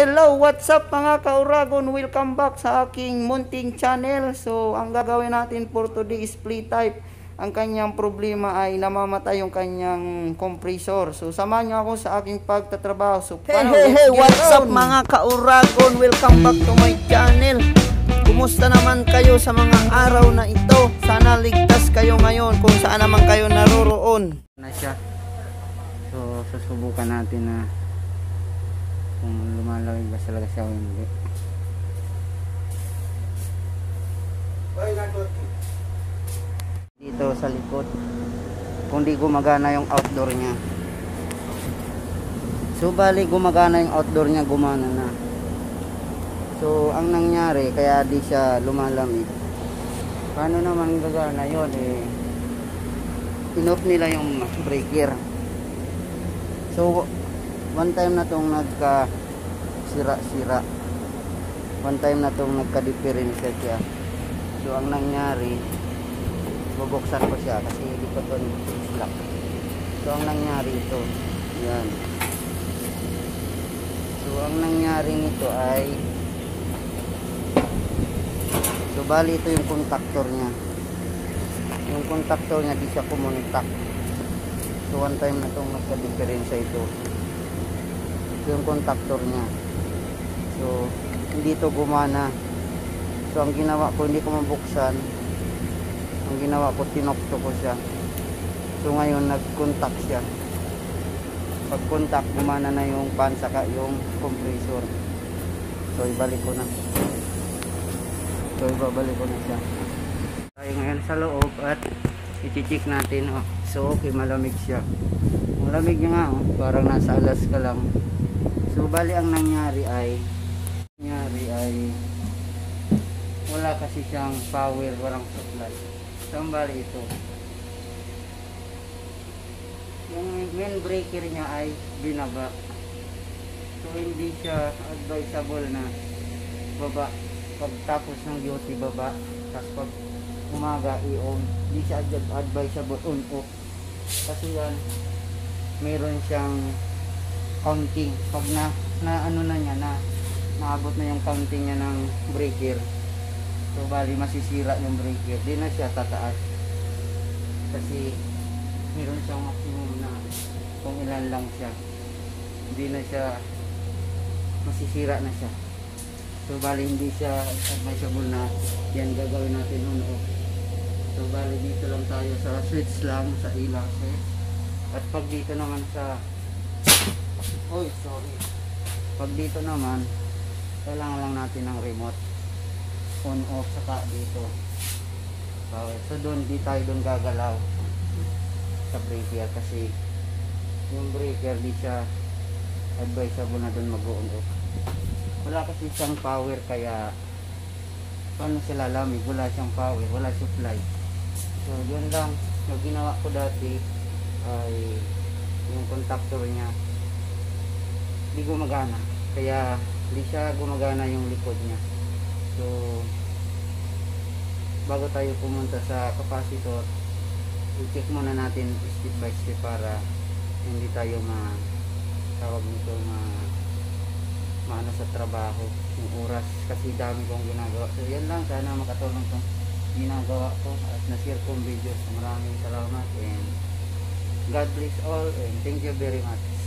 Hello, what's up mga kauragon? Welcome back sa aking munting channel. So, ang gagawin natin for today is play type. Ang kanyang problema ay namamatay yung kanyang compressor. So, samahan niyo ako sa aking pagtatrabaho. So, Hey, hey, hey, what's up on! mga kauragon? Welcome back to my channel. Kumusta naman kayo sa mga araw na ito? Sana ligtas kayo ngayon kung saan naman kayo naroroon. na siya. So, susubukan natin na kung lumalawig ba talaga siya o hindi. Dito sa likod. Kung di gumagana yung outdoor niya. So, bali gumagana yung outdoor niya, gumana na. So, ang nangyari, kaya di siya lumalamig. Paano naman gagana yon eh? Inoff nila yung breaker. So, one time na tong nagka sira-sira. One time na tong nagka-differential siya. So, ang nangyari, bubuksan ko siya kasi hindi ko to slack. So, ang nangyari ito, yan. So, ang nangyari nito ay So, bali ito yung contactor niya. Yung contactor niya, di siya kumontak. So, one time na itong nagka-diferensya ito. Yung contactor niya. So, hindi ito gumana. So, ang ginawa ko, hindi ko mabuksan. Ang ginawa ko, tinokto ko siya. So, ngayon, nag-contact siya. Pag-contact, gumana na yung pan, saka yung compressor. So, ibalik ko na. So, ibabalik ko na siya. Tayo ngayon sa loob at i-check natin. Oh. So, okay, malamig siya. Malamig niya nga, oh. parang nasa alas ka lang. So, bali ang nangyari ay nangyari ay wala kasi siyang power, walang supply. So, bali ito. Yung main breaker niya ay binaba. So, hindi siya advisable na baba pagtapos ng duty baba tapos pag umaga i-on. Hindi siya ad- advisable on off. Kasi yan meron siyang counting. Pag na, na ano na niya na naabot na yung counting niya ng breaker so bali masisira yung breaker di na siya tataas. Kasi meron siyang maximum na kung ilan lang siya hindi na siya masisira na siya. So bali hindi siya advisable na yan gagawin natin on off. Bali dito lang tayo sa switch lang sa ilaw set. At pag dito naman sa Oy, sorry. Pag dito naman kailangan lang natin ng remote on off saka dito. Okay. So doon di tayo doon gagalaw sa breaker kasi yung breaker di siya advisable na doon mag-on off wala kasi siyang power kaya paano sila lamig wala siyang power wala supply so yun lang. Yung ginawa ko dati ay yung contactor niya hindi gumagana. Kaya hindi siya gumagana yung likod niya. So bago tayo pumunta sa capacitor i-check muna natin step by step para hindi tayo ma tawag nito ma maano sa trabaho yung oras. Kasi dami kong ginagawa. So yan lang. Sana makatulong tong ginagawa ko at na-share kong video. So maraming salamat and God bless all and thank you very much